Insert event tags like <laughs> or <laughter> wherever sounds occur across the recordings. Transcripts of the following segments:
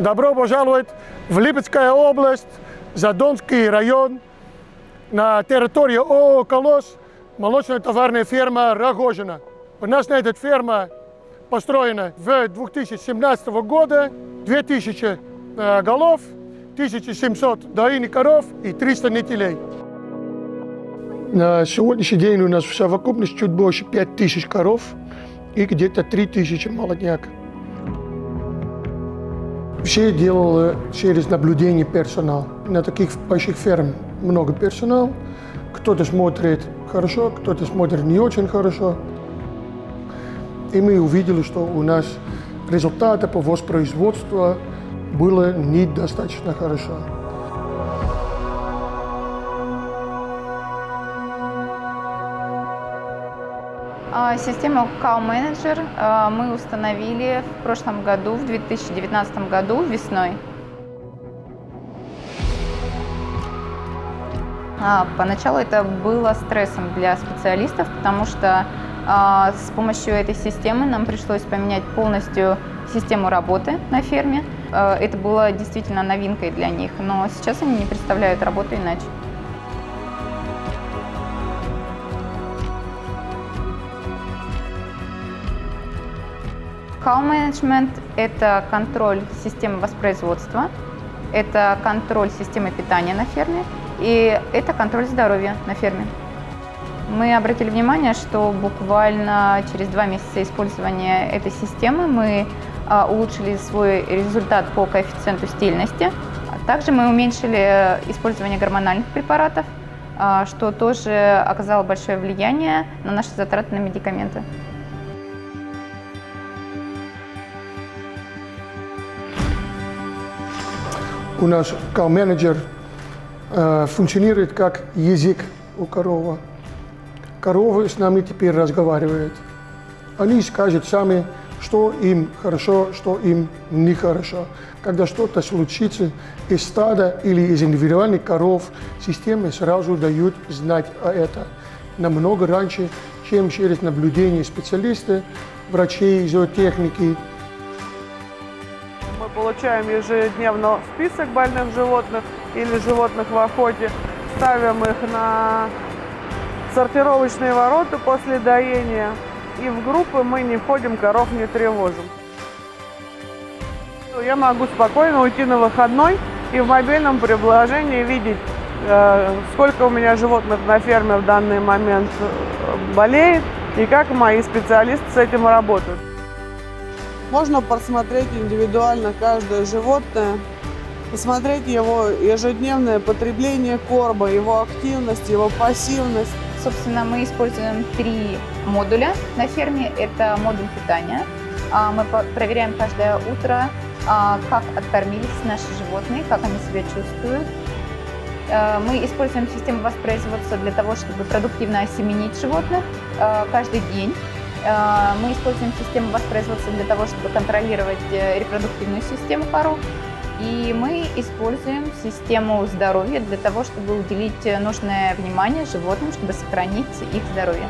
Добро пожаловать в Липецкая область, Задонский район, на территории ООО «Колос», молочная товарная ферма «Рогожина». У нас на этой ферме построена в 2017 года 2000 э, голов, 1700 доиных коров и 300 нетелей. На сегодняшний день у нас в совокупности чуть больше 5000 коров и где-то 3000 молодняк. Все делали через наблюдение персонала. На таких больших фермах много персонала. Кто-то смотрит хорошо, кто-то смотрит не очень хорошо. И мы увидели, что у нас результаты по воспроизводству было недостаточно хорошо. Систему Cow Manager а, мы установили в прошлом году, в 2019 году, весной. А, поначалу это было стрессом для специалистов, потому что с помощью этой системы нам пришлось поменять полностью систему работы на ферме. Это было действительно новинкой для них, но сейчас они не представляют работу иначе. Management – это контроль системы воспроизводства, это контроль системы питания на ферме и это контроль здоровья на ферме. Мы обратили внимание, что буквально через два месяца использования этой системы мы а, улучшили свой результат по коэффициенту стильности. Также мы уменьшили использование гормональных препаратов, а, что тоже оказало большое влияние на наши затраты на медикаменты. У нас кал-менеджер э, функционирует как язык у коровы. Коровы с нами теперь разговаривают. Они скажут сами, что им хорошо, что им нехорошо. Когда что-то случится из стада или из индивидуальных коров, системы сразу дают знать о этом. Намного раньше, чем через наблюдение специалиста, врачей, зоотехники, получаем ежедневно список больных животных или животных в охоте, ставим их на сортировочные ворота после доения, и в группы мы не входим, коров не тревожим. Я могу спокойно уйти на выходной и в мобильном приложении видеть, э, сколько у меня животных на ферме в данный момент э, болеет и как мои специалисты с этим работают. Можно просмотреть индивидуально каждое животное, посмотреть его ежедневное потребление корма, его активность, его пассивность. Собственно, мы используем три модуля на ферме. Это модуль питания. А, мы проверяем каждое утро, а, как откормились наши животные, как они себя чувствуют. А, мы используем систему воспроизводства для того, чтобы продуктивно осеменить животных каждый день. Э, мы используем систему воспроизводства для того, чтобы контролировать э, репродуктивную систему коров. И мы используем систему здоровья для того, чтобы уделить э, нужное внимание животным, чтобы сохранить их здоровье.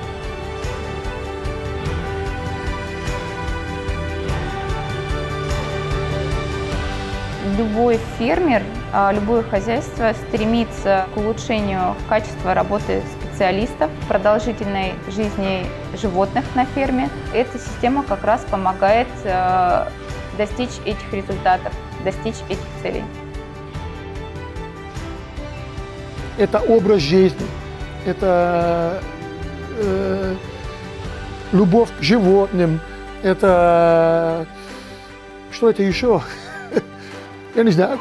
Любой фермер, любое хозяйство стремится к улучшению качества работы специалистов, продолжительной жизни животных на ферме. Эта система как раз помогает э, достичь этих результатов, достичь этих целей. Это образ жизни, это э, любовь к животным, это что это еще? <laughs> Я не знаю.